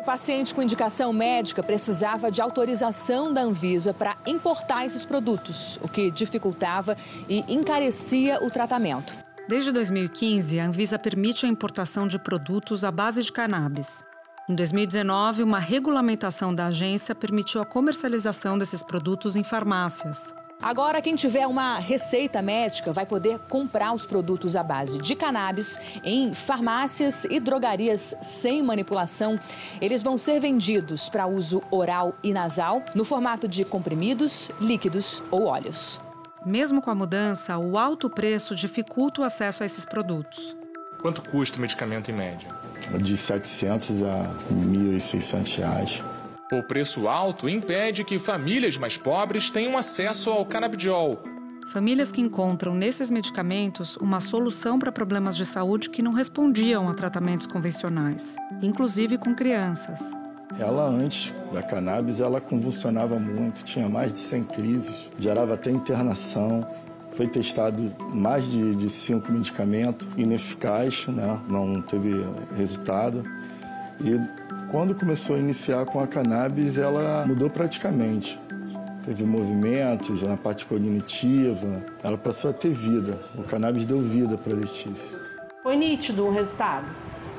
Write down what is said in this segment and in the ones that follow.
O paciente com indicação médica precisava de autorização da Anvisa para importar esses produtos, o que dificultava e encarecia o tratamento. Desde 2015, a Anvisa permite a importação de produtos à base de cannabis. Em 2019, uma regulamentação da agência permitiu a comercialização desses produtos em farmácias. Agora, quem tiver uma receita médica vai poder comprar os produtos à base de cannabis em farmácias e drogarias sem manipulação. Eles vão ser vendidos para uso oral e nasal no formato de comprimidos, líquidos ou óleos. Mesmo com a mudança, o alto preço dificulta o acesso a esses produtos. Quanto custa o medicamento em média? De 700 a 1.600 reais. O preço alto impede que famílias mais pobres tenham acesso ao canabidiol. Famílias que encontram nesses medicamentos uma solução para problemas de saúde que não respondiam a tratamentos convencionais, inclusive com crianças. Ela, antes da cannabis, ela convulsionava muito, tinha mais de 100 crises, gerava até internação. Foi testado mais de, de cinco medicamentos, ineficaz, né? não teve resultado. E quando começou a iniciar com a cannabis, ela mudou praticamente. Teve movimentos na parte cognitiva, ela passou a ter vida. O cannabis deu vida para Letícia. Foi nítido o resultado,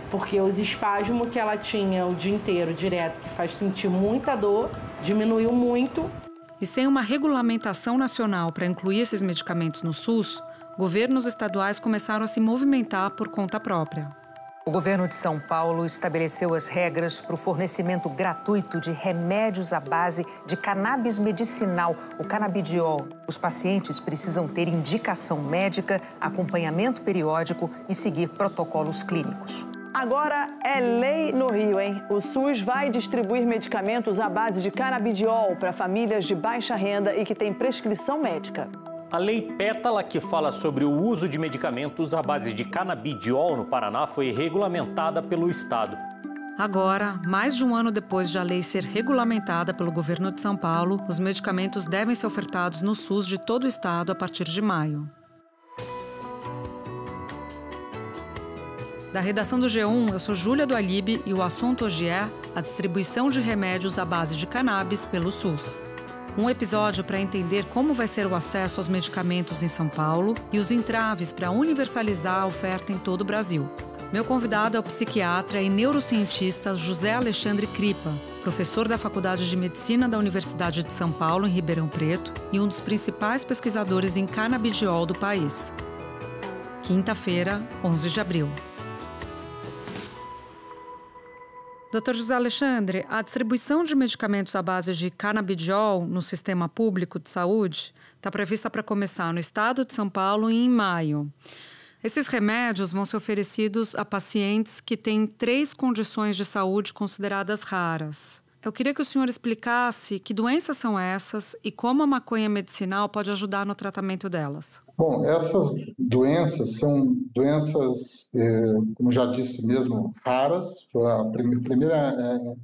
porque os espasmos que ela tinha o dia inteiro direto, que faz sentir muita dor, diminuiu muito. E sem uma regulamentação nacional para incluir esses medicamentos no SUS, governos estaduais começaram a se movimentar por conta própria. O governo de São Paulo estabeleceu as regras para o fornecimento gratuito de remédios à base de cannabis medicinal, o canabidiol. Os pacientes precisam ter indicação médica, acompanhamento periódico e seguir protocolos clínicos. Agora é lei no Rio, hein? O SUS vai distribuir medicamentos à base de canabidiol para famílias de baixa renda e que têm prescrição médica. A lei Pétala, que fala sobre o uso de medicamentos à base de canabidiol no Paraná, foi regulamentada pelo Estado. Agora, mais de um ano depois de a lei ser regulamentada pelo governo de São Paulo, os medicamentos devem ser ofertados no SUS de todo o estado a partir de maio. Da redação do G1, eu sou Júlia do Alibe e o assunto hoje é a distribuição de remédios à base de cannabis pelo SUS. Um episódio para entender como vai ser o acesso aos medicamentos em São Paulo e os entraves para universalizar a oferta em todo o Brasil. Meu convidado é o psiquiatra e neurocientista José Alexandre Cripa, professor da Faculdade de Medicina da Universidade de São Paulo, em Ribeirão Preto, e um dos principais pesquisadores em canabidiol do país. Quinta-feira, 11 de abril. Doutor José Alexandre, a distribuição de medicamentos à base de canabidiol no sistema público de saúde está prevista para começar no estado de São Paulo em maio. Esses remédios vão ser oferecidos a pacientes que têm três condições de saúde consideradas raras. Eu queria que o senhor explicasse que doenças são essas e como a maconha medicinal pode ajudar no tratamento delas. Bom, essas doenças são doenças, eh, como já disse mesmo, raras. Foi a primeira eh,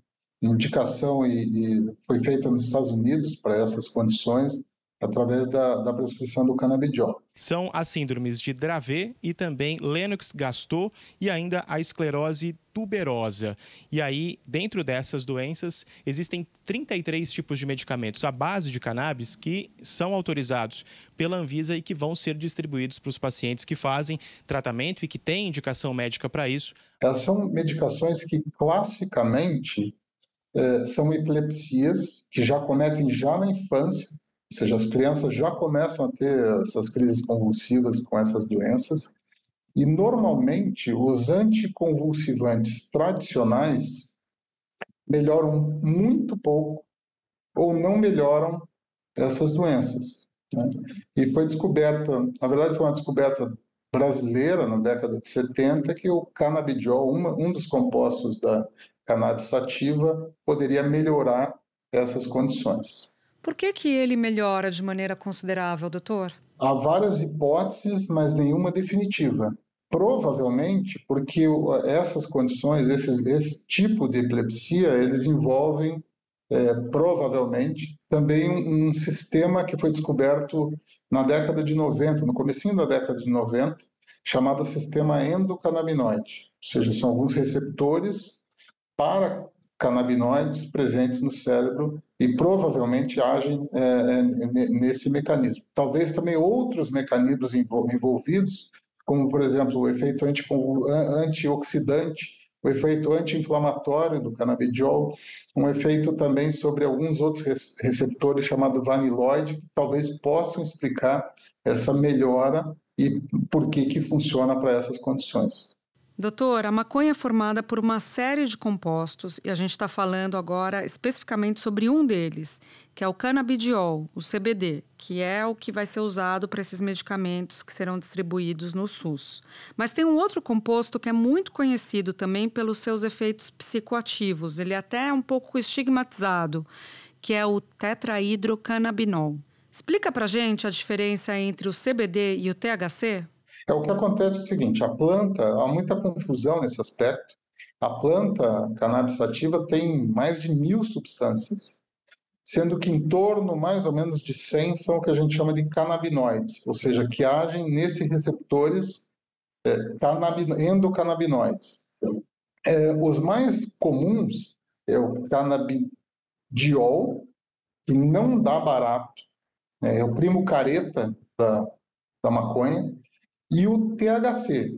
indicação e foi feita nos Estados Unidos para essas condições através da, da prescrição do canabidiol. São as síndromes de Dravet e também Lennox-Gastaut e ainda a esclerose tuberosa. E aí, dentro dessas doenças, existem 33 tipos de medicamentos à base de cannabis que são autorizados pela Anvisa e que vão ser distribuídos para os pacientes que fazem tratamento e que têm indicação médica para isso. Essas são medicações que classicamente eh, são epilepsias que já cometem já na infância ou seja, as crianças já começam a ter essas crises convulsivas com essas doenças, e normalmente os anticonvulsivantes tradicionais melhoram muito pouco ou não melhoram essas doenças. Né? E foi descoberta, na verdade foi uma descoberta brasileira na década de 70 que o canabidiol, uma, um dos compostos da cannabis sativa, poderia melhorar essas condições. Por que, que ele melhora de maneira considerável, doutor? Há várias hipóteses, mas nenhuma definitiva. Provavelmente porque essas condições, esse, esse tipo de epilepsia, eles envolvem, é, provavelmente, também um, um, sistema que foi descoberto na década de 90, no comecinho da década de 90, chamado sistema endocannabinoide. Ou seja, são alguns receptores para canabinoides presentes no cérebro e provavelmente agem é, é nesse mecanismo. Talvez também outros mecanismos envolvidos, como, por exemplo, o efeito antioxidante, o efeito anti-inflamatório do canabidiol, um efeito também sobre alguns outros receptores chamados vaniloide, que talvez possam explicar essa melhora e por que, que funciona para essas condições. Doutor, a maconha é formada por uma série de compostos e a gente está falando agora especificamente sobre um deles, que é o canabidiol, o CBD, que é o que vai ser usado para esses medicamentos que serão distribuídos no SUS. Mas tem um outro composto que é muito conhecido também pelos seus efeitos psicoativos, ele é até é um pouco estigmatizado, que é o tetrahidrocannabinol. Explica para gente a diferença entre o CBD e o THC? É o que acontece é o seguinte: a planta, há muita confusão nesse aspecto. A planta cannabis sativa tem mais de mil substâncias, sendo que em torno mais ou menos de 100 são o que a gente chama de canabinoides, ou seja, que agem nesses receptores é, endocannabinoides. É, os mais comuns é o canabidiol, que não dá barato, é, é o primo careta da, da maconha, e o THC,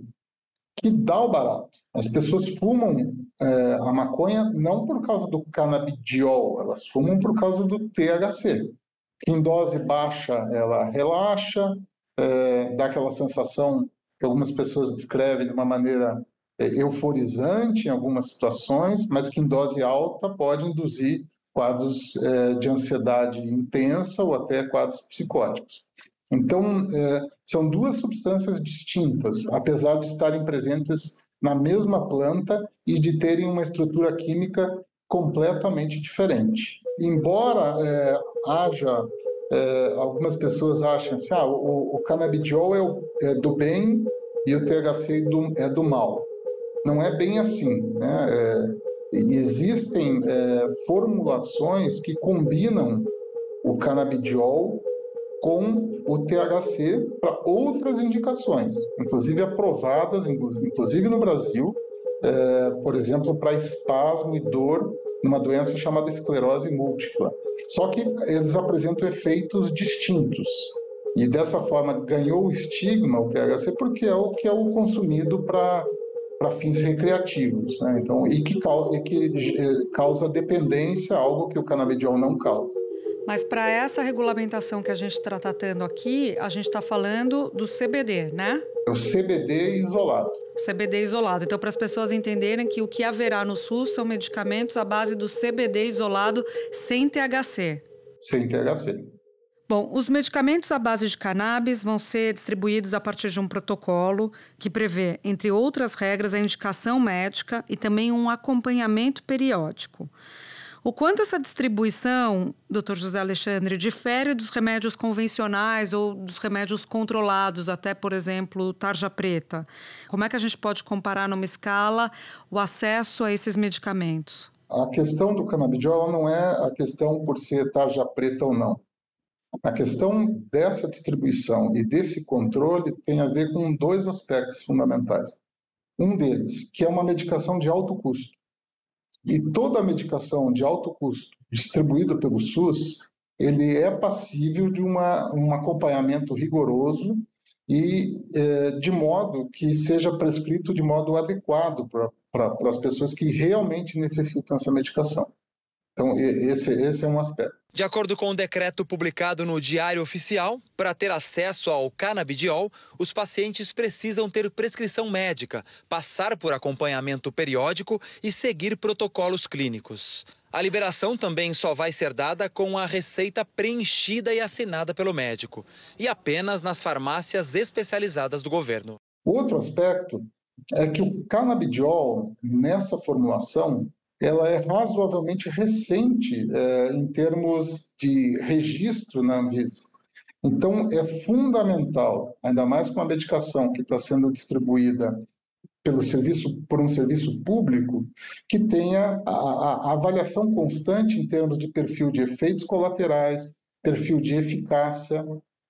que dá o barato. As pessoas fumam é, a maconha não por causa do canabidiol, elas fumam por causa do THC. Em dose baixa, ela relaxa, é, dá aquela sensação que algumas pessoas descrevem de uma maneira é, euforizante em algumas situações, mas que em dose alta pode induzir quadros é, de ansiedade intensa ou até quadros psicóticos. Então, é, são duas substâncias distintas, apesar de estarem presentes na mesma planta e de terem uma estrutura química completamente diferente. Embora é, haja é, algumas pessoas achem assim, ah, o, o canabidiol é, o, é, do bem e o THC do, é do mal. Não é bem assim, né? É, existem é, formulações que combinam o canabidiol com o THC para outras indicações, inclusive aprovadas, inclusive no Brasil, é, por exemplo, para espasmo e dor numa doença chamada esclerose múltipla. Só que eles apresentam efeitos distintos. E dessa forma ganhou o estigma o THC porque é o que é o consumido para para fins recreativos, né? Então, e que, e que é, causa dependência, algo que o canabidiol não causa. Mas para essa regulamentação que a gente está tratando aqui, a gente está falando do CBD, né? É o CBD isolado. CBD isolado. Então, para as pessoas entenderem que o que haverá no SUS são medicamentos à base do CBD isolado sem THC. Sem THC. Bom, os medicamentos à base de cannabis vão ser distribuídos a partir de um protocolo que prevê, entre outras regras, a indicação médica e também um acompanhamento periódico. O quanto essa distribuição, doutor José Alexandre, difere dos remédios convencionais ou dos remédios controlados, até, por exemplo, tarja preta? Como é que a gente pode comparar numa escala o acesso a esses medicamentos? A questão do canabidiol não é a questão por ser tarja preta ou não. A questão dessa distribuição e desse controle tem a ver com dois aspectos fundamentais. Um deles, que é uma medicação de alto custo. E toda a medicação de alto custo distribuída pelo SUS, ele é passível de uma, um acompanhamento rigoroso e é, de modo que seja prescrito de modo adequado para as pessoas que realmente necessitam essa medicação. Então, esse, esse é um aspecto. De acordo com o um decreto publicado no Diário Oficial, para ter acesso ao canabidiol, os pacientes precisam ter prescrição médica, passar por acompanhamento periódico e seguir protocolos clínicos. A liberação também só vai ser dada com a receita preenchida e assinada pelo médico, e apenas nas farmácias especializadas do governo. Outro aspecto é que o canabidiol, nessa formulação, ela é razoavelmente recente é, em termos de registro na Anvisa. Então, é fundamental, ainda mais com a medicação que está sendo distribuída pelo serviço, por um serviço público, que tenha a, a, a avaliação constante em termos de perfil de efeitos colaterais, perfil de eficácia,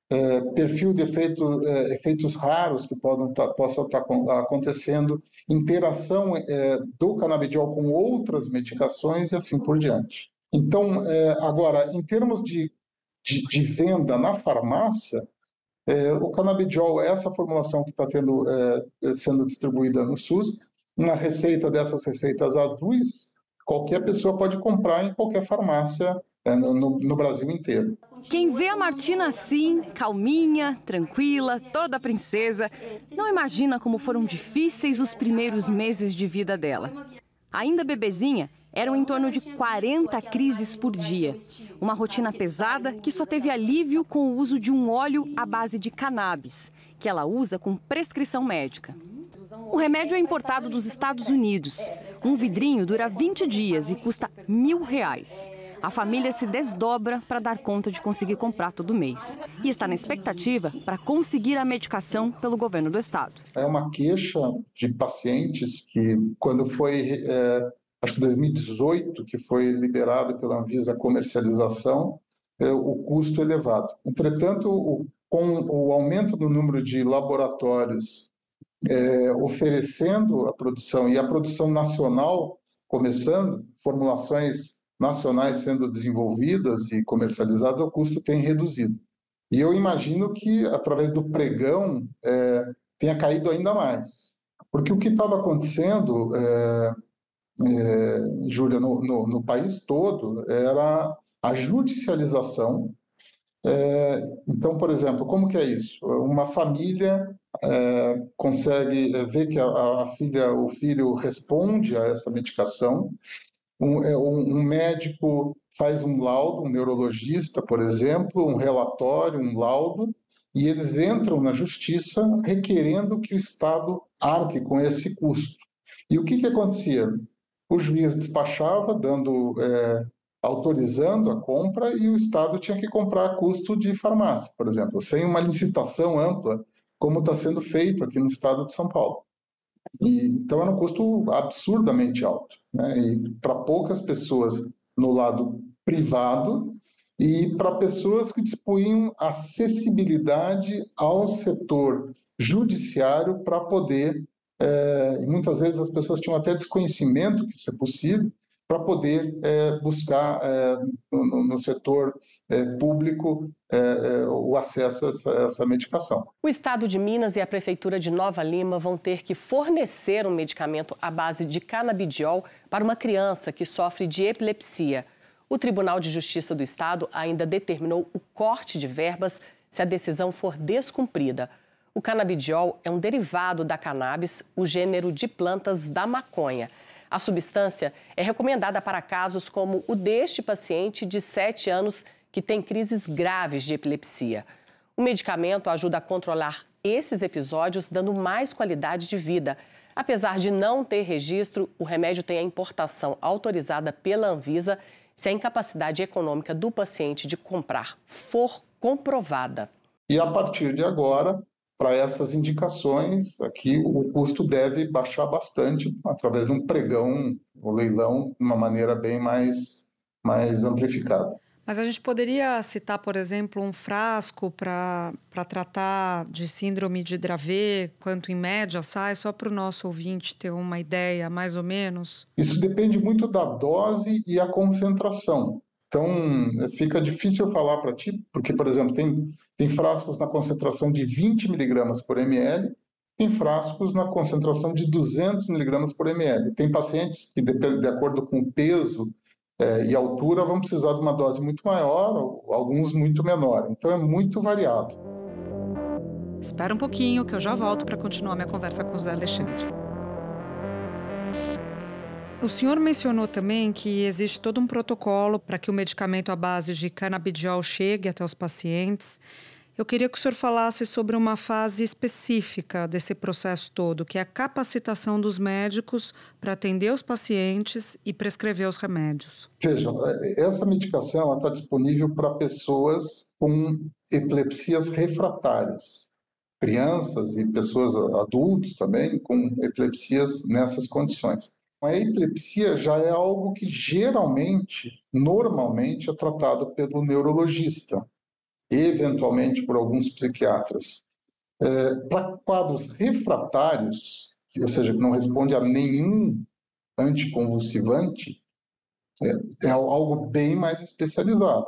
é, perfil de efeito, é, efeitos raros que podem tá, possam estar tá acontecendo, interação é, do canabidiol com outras medicações e assim por diante. Então, é, agora, em termos de, de, de venda na farmácia, é, o canabidiol, essa formulação que está é, sendo distribuída no SUS, uma receita dessas receitas azuis, qualquer pessoa pode comprar em qualquer farmácia no, no, Brasil inteiro. Quem vê a Martina assim, calminha, tranquila, toda princesa, não imagina como foram difíceis os primeiros meses de vida dela. Ainda bebezinha, eram em torno de 40 crises por dia. Uma rotina pesada que só teve alívio com o uso de um óleo à base de cannabis, que ela usa com prescrição médica. O remédio é importado dos Estados Unidos. Um vidrinho dura 20 dias e custa mil reais. A família se desdobra para dar conta de conseguir comprar todo mês. E está na expectativa para conseguir a medicação pelo governo do estado. É uma queixa de pacientes que, quando foi, é, acho que 2018, que foi liberado pela Anvisa comercialização, é, o custo elevado. Entretanto, o, com o aumento do número de laboratórios é, oferecendo a produção e a produção nacional começando, formulações nacionais sendo desenvolvidas e comercializadas, o custo tem reduzido. E eu imagino que, através do pregão, é, tenha caído ainda mais. Porque o que estava acontecendo, é, é, Júlia, no, no, no, país todo, era a judicialização. É, então, por exemplo, como que é isso? Uma família é, consegue ver que a, a filha, o filho responde a essa medicação, é, um, um, médico faz um laudo, um neurologista, por exemplo, um relatório, um laudo, e eles entram na justiça requerendo que o Estado arque com esse custo. E o que, que acontecia? O juiz despachava, dando, é, autorizando a compra, e o Estado tinha que comprar a custo de farmácia, por exemplo, sem uma licitação ampla, como está sendo feito aqui no Estado de São Paulo. E, então era um custo absurdamente alto. Né? E para poucas pessoas no lado privado e para pessoas que dispunham acessibilidade ao setor judiciário para poder, é, e muitas vezes as pessoas tinham até desconhecimento que isso é possível, para poder é, buscar é, no, no, setor é, público é, é, o acesso a essa, essa, medicação. O Estado de Minas e a Prefeitura de Nova Lima vão ter que fornecer um medicamento à base de canabidiol para uma criança que sofre de epilepsia. O Tribunal de Justiça do Estado ainda determinou o corte de verbas se a decisão for descumprida. O canabidiol é um derivado da cannabis, o gênero de plantas da maconha. A substância é recomendada para casos como o deste paciente de 7 anos que tem crises graves de epilepsia. O medicamento ajuda a controlar esses episódios, dando mais qualidade de vida. Apesar de não ter registro, o remédio tem a importação autorizada pela Anvisa se a incapacidade econômica do paciente de comprar for comprovada. E a partir de agora, para essas indicações, aqui o custo deve baixar bastante através de um pregão, o um leilão, de uma maneira bem mais, mais amplificada. Mas a gente poderia citar, por exemplo, um frasco para tratar de síndrome de Dravet, quanto em média sai, só para o nosso ouvinte ter uma ideia, mais ou menos? Isso depende muito da dose e a concentração. Então, fica difícil falar para ti, porque, por exemplo, tem, tem frascos na concentração de 20 miligramas por ml, tem frascos na concentração de 200 miligramas por ml. Tem pacientes que, de, de acordo com o peso é, e altura, vão precisar de uma dose muito maior, alguns muito menor. Então, é muito variado. Espera um pouquinho que eu já volto para continuar minha conversa com o Zé Alexandre. O senhor mencionou também que existe todo um protocolo para que o medicamento à base de canabidiol chegue até os pacientes. Eu queria que o senhor falasse sobre uma fase específica desse processo todo, que é a capacitação dos médicos para atender os pacientes e prescrever os remédios. Vejam, essa medicação está disponível para pessoas com epilepsias refratárias, crianças e pessoas adultos também com epilepsias nessas condições. A epilepsia já é algo que geralmente, normalmente, é tratado pelo neurologista. Eventualmente por alguns psiquiatras. É, Para quadros refratários, ou seja, que não responde a nenhum anticonvulsivante, é, é algo bem mais especializado.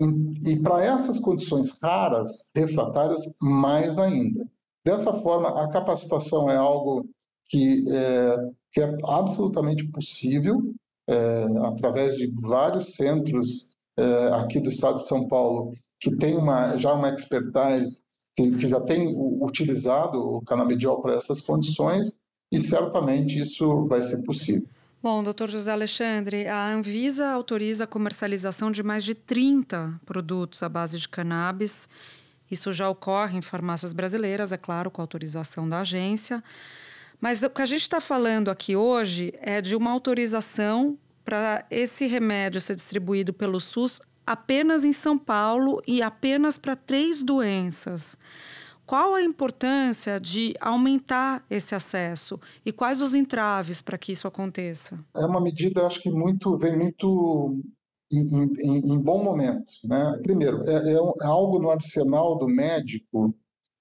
E, e para essas condições raras, refratárias, mais ainda. Dessa forma, a capacitação é algo que é, que é absolutamente possível, é, através de vários centros é, aqui do estado de São Paulo, que tem uma, já uma expertise, que, que já tem utilizado o canabidiol para essas condições, e certamente isso vai ser possível. Bom, doutor José Alexandre, a Anvisa autoriza a comercialização de mais de 30 produtos à base de cannabis. Isso já ocorre em farmácias brasileiras, é claro, com autorização da agência. Mas o que a gente está falando aqui hoje é de uma autorização para esse remédio ser distribuído pelo SUS apenas em São Paulo e apenas para três doenças. Qual a importância de aumentar esse acesso e quais os entraves para que isso aconteça? É uma medida, acho que muito vem muito em, em, em bom momento. Né? Primeiro, é, é, é algo no arsenal do médico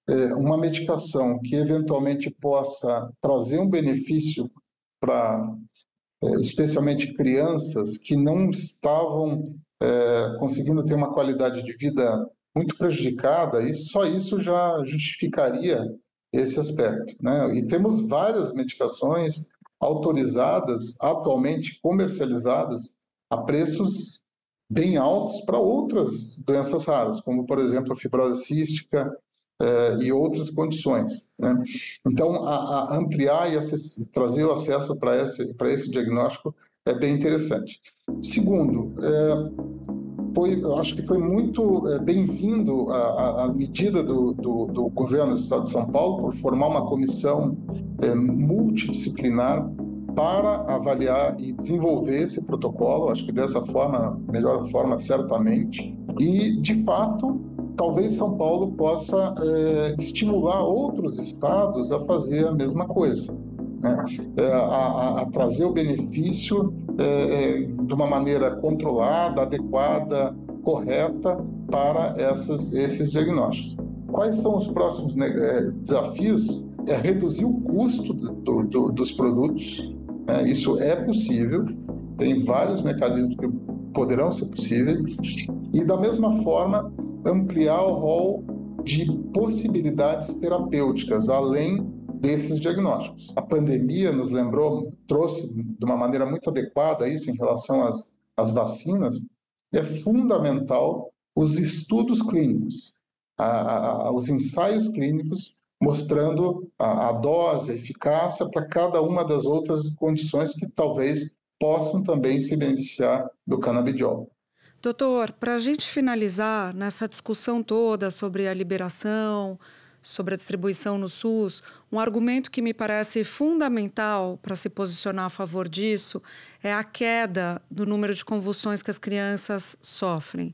é, uma medicação que eventualmente possa trazer um benefício para, é, especialmente crianças que não estavam é, conseguindo ter uma qualidade de vida muito prejudicada, e só isso já justificaria esse aspecto. Né? E temos várias medicações autorizadas, atualmente comercializadas, a preços bem altos para outras doenças raras, como, por exemplo, a fibrose cística, uh, e outras condições. Né? Então, a, a ampliar e acess, trazer o acesso para esse, esse diagnóstico é bem interessante. Segundo, é, foi, eu acho que foi muito é, bem-vindo a, a, medida do, do, do, governo do Estado de São Paulo por formar uma comissão é, multidisciplinar para avaliar e desenvolver esse protocolo. Acho que dessa forma, melhor forma, certamente. E, de fato, talvez São Paulo possa é, estimular outros estados a fazer a mesma coisa, né? é, a, a, trazer o benefício é, de uma maneira controlada, adequada, correta para essas, esses diagnósticos. Quais são os próximos né, desafios? É reduzir o custo do, do, dos produtos. Né? Isso é possível. Tem vários mecanismos que poderão ser possíveis. E da mesma forma, ampliar o rol de possibilidades terapêuticas, além desses diagnósticos. A pandemia nos lembrou, trouxe de uma maneira muito adequada isso em relação às, às vacinas. É fundamental os estudos clínicos, a, a, os ensaios clínicos mostrando a, dose, a eficácia para cada uma das outras condições que talvez possam também se beneficiar do canabidiol. Doutor, para a gente finalizar nessa discussão toda sobre a liberação, sobre a distribuição no SUS, um argumento que me parece fundamental para se posicionar a favor disso é a queda do número de convulsões que as crianças sofrem.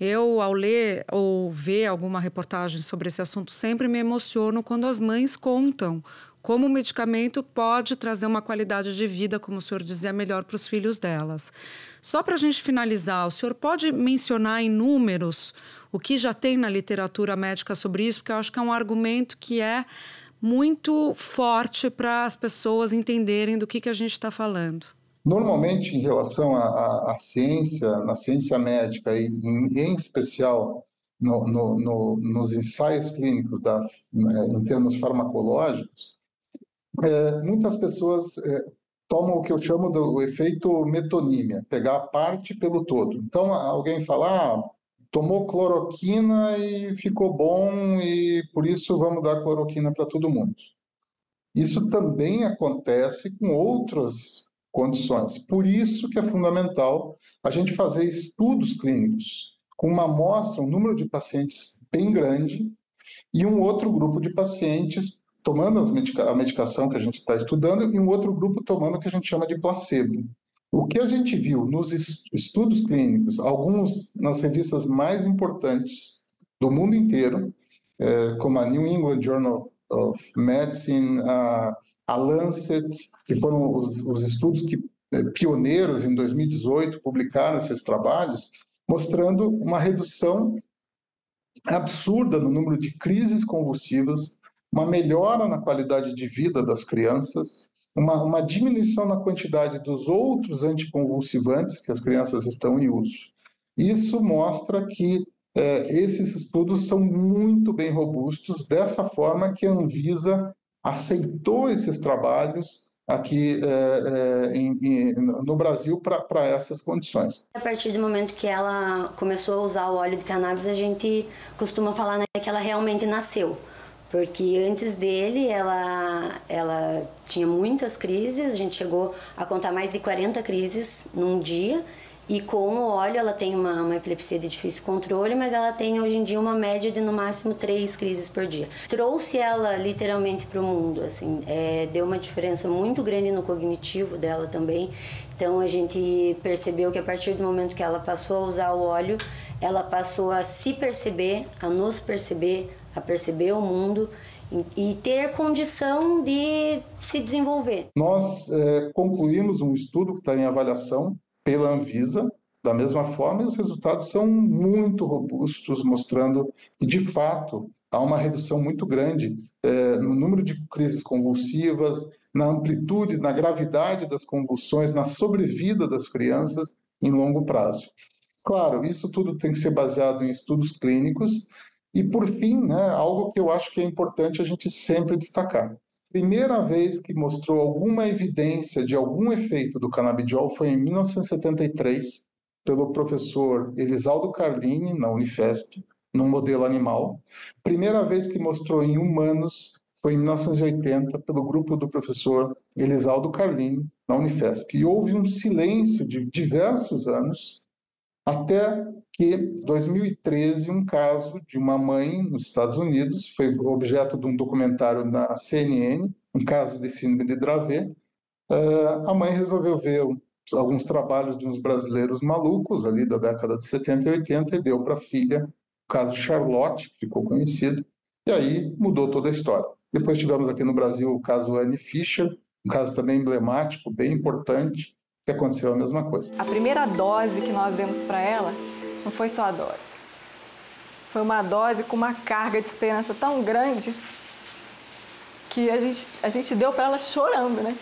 Eu, ao ler ou ver alguma reportagem sobre esse assunto, sempre me emociono quando as mães contam como o medicamento pode trazer uma qualidade de vida, como o senhor dizia, melhor para os filhos delas. Só para a gente finalizar, o senhor pode mencionar em números o que já tem na literatura médica sobre isso, porque eu acho que é um argumento que é muito forte para as pessoas entenderem do que, que a gente está falando. Normalmente, em relação à, ciência, na ciência médica, e em, em especial no, no, no, nos ensaios clínicos da, né, em termos farmacológicos, é, muitas pessoas é, tomam o que eu chamo do efeito metonímia, pegar a parte pelo todo. Então, alguém fala, ah, tomou cloroquina e ficou bom e por isso vamos dar cloroquina para todo mundo. Isso também acontece com outras condições. Por isso que é fundamental a gente fazer estudos clínicos com uma amostra, um número de pacientes bem grande e um outro grupo de pacientes tomando medica a medicação que a gente está estudando e um outro grupo tomando o que a gente chama de placebo. O que a gente viu nos estudos clínicos, alguns nas revistas mais importantes do mundo inteiro, é, como a New England Journal of Medicine, a, Lancet, que foram os, os estudos que é, pioneiros em 2018 publicaram esses trabalhos, mostrando uma redução absurda no número de crises convulsivas, uma melhora na qualidade de vida das crianças, uma, uma diminuição na quantidade dos outros anticonvulsivantes que as crianças estão em uso. Isso mostra que é, esses estudos são muito bem robustos, dessa forma que a Anvisa aceitou esses trabalhos aqui é, é, em, em, no Brasil para essas condições. A partir do momento que ela começou a usar o óleo de cannabis, a gente costuma falar né, que ela realmente nasceu. Porque antes dele, ela, ela tinha muitas crises, a gente chegou a contar mais de 40 crises num dia, e com o óleo, ela tem uma, uma, epilepsia de difícil controle, mas ela tem hoje em dia uma média de no máximo três crises por dia. Trouxe ela literalmente para o mundo, assim, é, deu uma diferença muito grande no cognitivo dela também. Então a gente percebeu que a partir do momento que ela passou a usar o óleo, ela passou a se perceber, a nos perceber, a perceber o mundo e ter condição de se desenvolver. Nós é, concluímos um estudo que está em avaliação pela Anvisa, da mesma forma, e os resultados são muito robustos, mostrando que, de fato, há uma redução muito grande é, no número de crises convulsivas, na amplitude, na gravidade das convulsões, na sobrevida das crianças em longo prazo. Claro, isso tudo tem que ser baseado em estudos clínicos. E, por fim, né, algo que eu acho que é importante a gente sempre destacar primeira vez que mostrou alguma evidência de algum efeito do canabidiol foi em 1973, pelo professor Elisaldo Carlini, na Unifesp, num modelo animal. Primeira vez que mostrou em humanos foi em 1980, pelo grupo do professor Elisaldo Carlini, na Unifesp. E houve um silêncio de diversos anos, até que 2013 um caso de uma mãe nos Estados Unidos foi objeto de um documentário na CNN, um caso de síndrome de Dravet. Uh, a mãe resolveu ver alguns trabalhos de uns brasileiros malucos ali da década de 70 e 80 e deu para a filha o caso Charlotte, que ficou conhecido, e aí mudou toda a história. Depois tivemos aqui no Brasil o caso Anne Fischer, um caso também emblemático, bem importante, que aconteceu a mesma coisa. A primeira dose que nós demos para ela não foi só a dose. Foi uma dose com uma carga de esperança tão grande que a gente, a gente deu para ela chorando, né?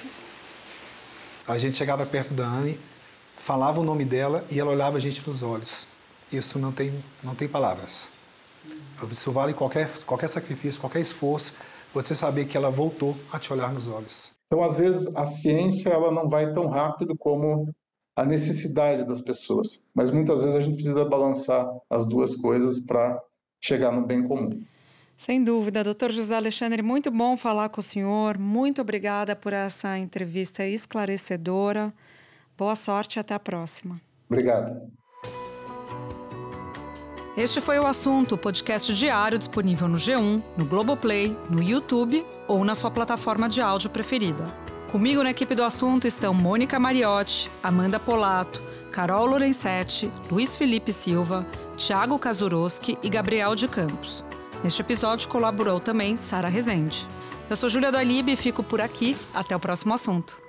A gente chegava perto da Anne, falava o nome dela e ela olhava a gente nos olhos. Isso não tem, não tem palavras. Isso vale qualquer, qualquer sacrifício, qualquer esforço, você saber que ela voltou a te olhar nos olhos. Então, às vezes, a ciência ela não vai tão rápido como a necessidade das pessoas. Mas muitas vezes a gente precisa balançar as duas coisas para chegar no bem comum. Sem dúvida, doutor José Alexandre, muito bom falar com o senhor. Muito obrigada por essa entrevista esclarecedora. Boa sorte e até a próxima. Obrigado. Este foi o assunto, podcast diário disponível no G1, no Globoplay, no YouTube ou na sua plataforma de áudio preferida. Comigo na equipe do assunto estão Mônica Mariotti, Amanda Polato, Carol Lorenzetti, Luiz Felipe Silva, Thiago Kazuroski e Gabriel de Campos. Neste episódio colaborou também Sara Rezende. Eu sou Júlia do Alibe e fico por aqui. Até o próximo assunto.